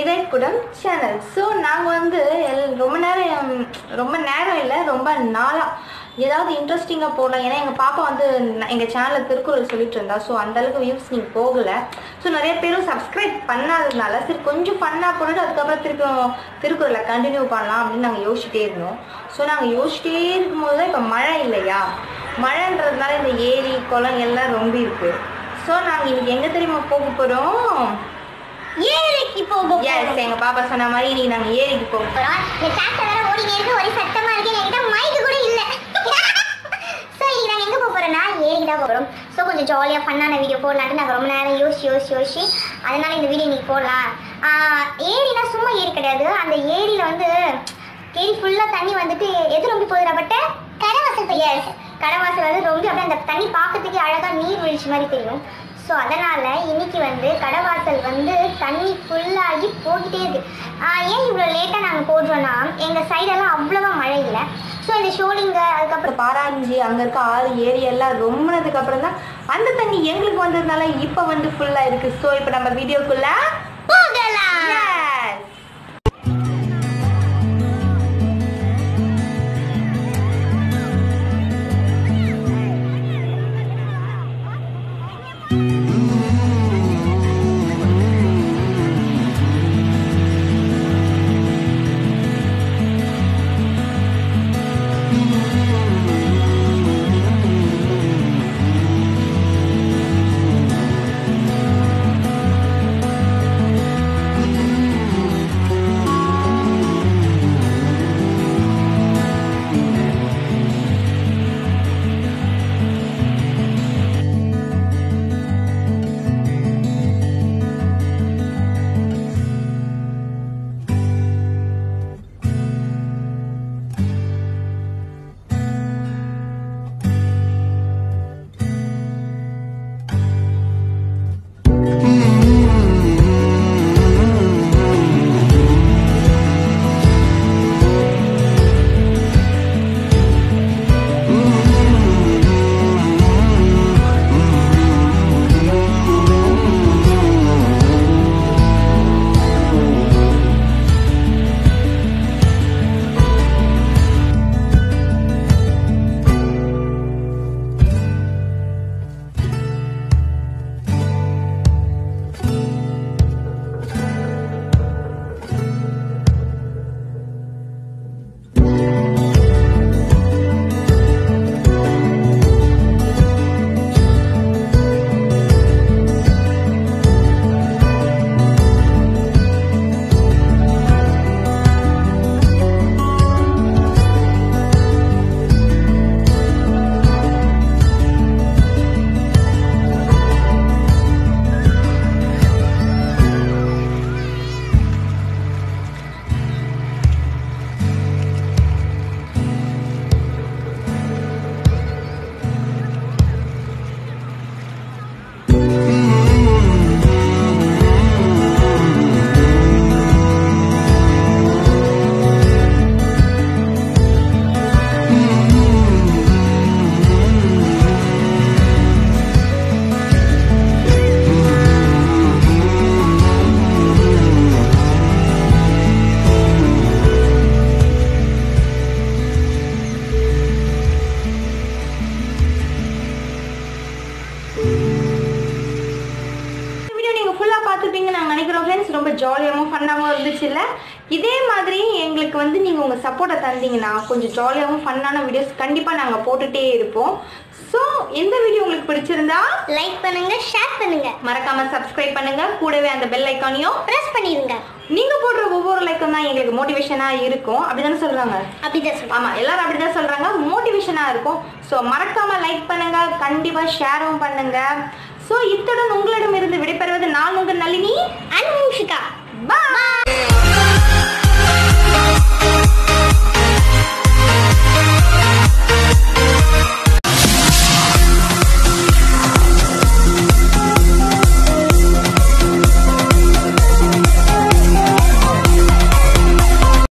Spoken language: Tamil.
நீரைக்குடம் சேனல். ஸோ நாங்கள் வந்து எல் ரொம்ப நேரம் ரொம்ப நேரம் இல்லை ரொம்ப நாளாக ஏதாவது இன்ட்ரெஸ்டிங்காக போடலாம். ஏன்னா எங்கள் பாப்பா வந்து எங்கள் சேனலில் திருக்குறள் சொல்லிட்டு இருந்தா. ஸோ அந்தளவுக்கு வியூஸ் நீங்கள் போகலை. ஸோ நிறைய பேரும் சப்ஸ்கிரைப் பண்ணாததுனால சரி கொஞ்சம் ஃபன்னாக போட்டுட்டு அதுக்கப்புறம் திருப்பி திருக்குறளை கண்டினியூ பண்ணலாம் அப்படின்னு நாங்கள் யோசிச்சிட்டே இருந்தோம். ஸோ நாங்கள் யோசிச்சிட்டே இருக்கும்போது தான் இப்போ மழை இல்லையா? மழைன்றதுனால இந்த ஏரி குளம் எல்லாம் ரொம்ப இருக்குது ஸோ நாங்கள் இன்றைக்கி எங்கே தெரியுமா போக போகிறோம் ஏரிக்கு போக எஸ் எங்கள் பாப்பா சொன்ன மாதிரி இன்னைக்கு நாங்கள் ஏரிக்கு போக போறோம். இந்த டிராக்டர் வேற ஓடினே இருக்கு. ஒரே சத்தமா இருக்கு. என்கிட்ட மைக் கூட இல்ல. சோ இன்னைக்கு நாங்க எங்க போக போறோம்னா ஏரிக்கு தான் போறோம். சோ கொஞ்சம் ஜாலியா ஃபன்னான வீடியோ போடலாம்னு நாங்க ரொம்ப நேரம் யோசிச்சு யோசிச்சு யோசிச்சு அதனால இந்த வீடியோ இன்னைக்கு போடலாம். ஏரினா சும்மா ஏரி கிடையாது. அந்த ஏரியில வந்து ஏரி ஃபுல்லா தண்ணி வந்துட்டு எது ரொம்ப போகுதுடா பட்ட? கடவாசல் எஸ் கடவாசல் வந்து ரொம்ப அப்படியே அந்த தண்ணி பார்க்கறதுக்கே அழகா நீர் வீழ்ச்சி மாதிரி தெரியும். ஸோ அதனால் இன்னைக்கு வந்து கடவாசல் வந்து தண்ணி ஃபுல்லாகி போகிட்டே இருக்குது ஏன் இவ்வளோ லேட்டாக நாங்கள் போடுறோன்னா எங்கள் சைடெல்லாம் அவ்வளோவா மழை இல்லை. ஸோ இந்த ஷோலிங்க அதுக்கப்புறம் பாராஞ்சி அங்கே இருக்க ஆறு ஏரி எல்லாம் ரொம்பினதுக்கு அப்புறம் தான் அந்த தண்ணி எங்களுக்கு வந்ததுனால இப்போ வந்து ஃபுல்லாக இருக்குது ஸோ இப்போ நம்ம வீடியோக்குள்ளே ரொம்ப ஜாலியாகவும் ஃபன்னாகவும் இருந்துச்சு இல்லை இதே மாதிரி எங்களுக்கு வந்து நீங்கள் உங்கள் சப்போர்ட்டை தந்தீங்கன்னா கொஞ்சம் ஜாலியாகவும் ஃபன்னான வீடியோஸ் கண்டிப்பாக நாங்கள் போட்டுகிட்டே இருப்போம். ஸோ எந்த வீடியோ உங்களுக்கு பிடிச்சிருந்தா லைக் பண்ணுங்க ஷேர் பண்ணுங்க. மறக்காம சப்ஸ்கிரைப் பண்ணுங்க. கூடவே அந்த பெல் ஐக்கானையும் ப்ரெஸ் பண்ணிடுங்க. நீங்க போடுற ஒவ்வொரு லைக்கும் தான் எங்களுக்கு மோட்டிவேஷனா இருக்கும். அப்படிதானே சொல்றாங்க? அப்படிதான் ஆமா எல்லாரும் அப்படிதான் சொல்றாங்க. மோட்டிவேஷனா இருக்கும். ஸோ மறக்காம லைக் பண்ணுங்க. கண்டிப்பா ஷேரும் பண்ணுங்க. ஸோ இத்துடன் உங்களிடமிருந்து விடைபெறுவது நான் உங்கள் நளினி.